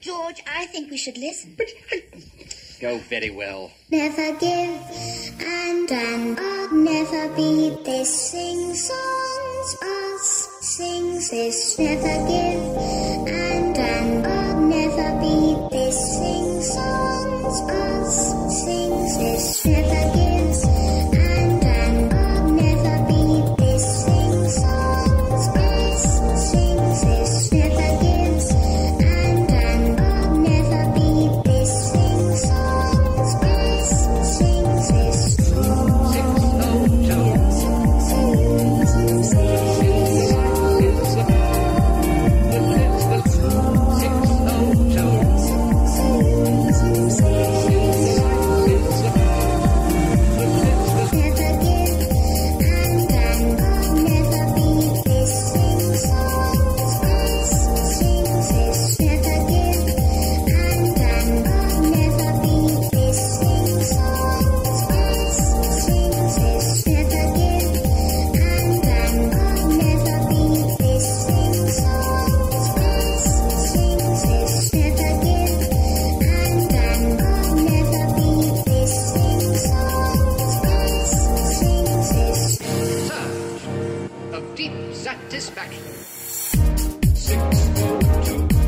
George, I think we should listen. But I... Go very well. Never give and an I'll never be. This sing songs us sings this. Never give this Six, two,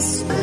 space.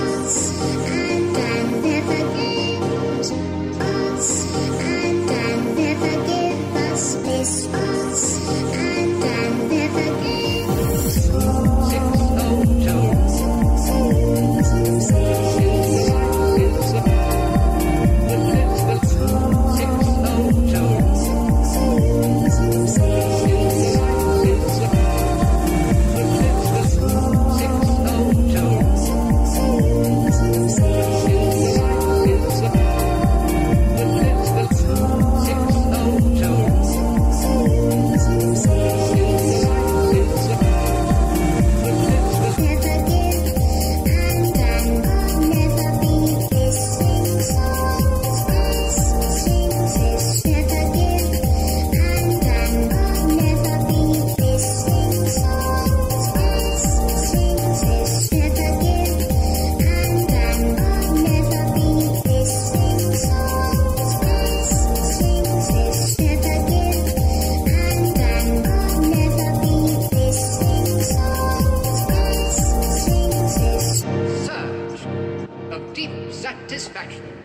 deep satisfaction.